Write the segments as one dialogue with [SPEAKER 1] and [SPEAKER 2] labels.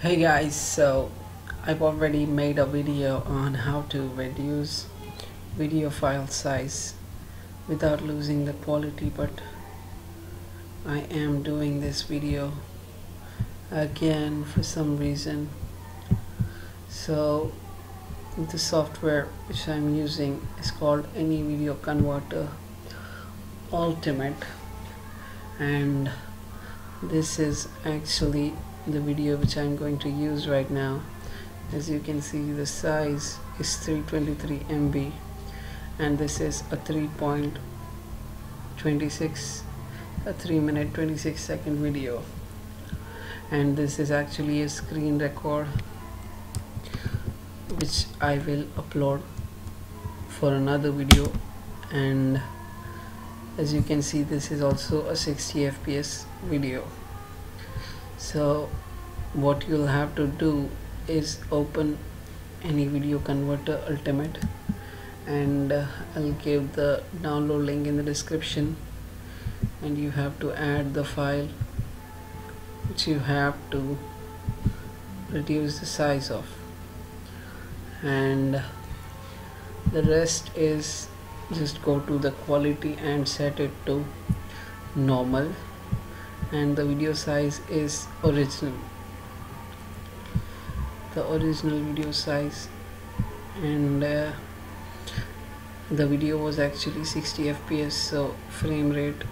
[SPEAKER 1] Hey guys, so I've already made a video on how to reduce video file size without losing the quality but I am doing this video again for some reason. So the software which I'm using is called any video Converter Ultimate and this is actually the video which I'm going to use right now. As you can see the size is 323 MB and this is a 3.26 a 3 minute 26 second video. And this is actually a screen record which I will upload for another video. And as you can see this is also a 60 fps video. So what you'll have to do is open any video Converter Ultimate and uh, I'll give the download link in the description and you have to add the file which you have to reduce the size of. And the rest is just go to the quality and set it to normal. And the video size is original the original video size. And uh, the video was actually 60 fps so frame rate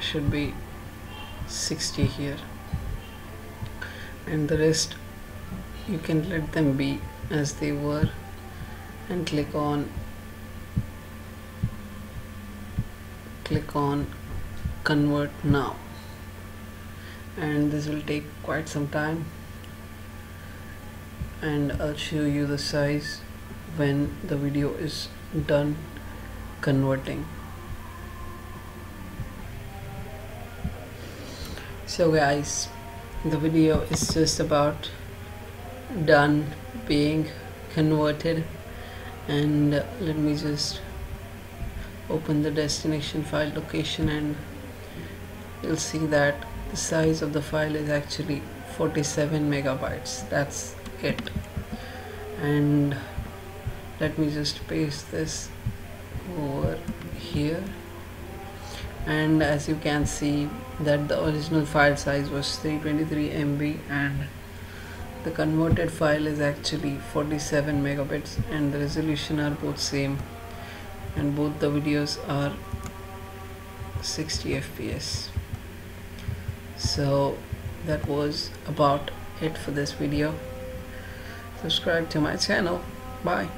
[SPEAKER 1] should be 60 here. And the rest you can let them be as they were and click on click on convert now. And this will take quite some time and I'll show you the size when the video is done converting. So guys the video is just about done being converted and let me just open the destination file location and you'll see that the size of the file is actually 47 megabytes. That's it. And let me just paste this over here. And as you can see that the original file size was 323 MB and the converted file is actually 47 megabits and the resolution are both same. And both the videos are 60 fps so that was about it for this video. Subscribe to my channel. Bye